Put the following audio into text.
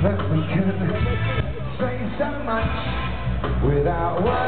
But we couldn't say so much without words.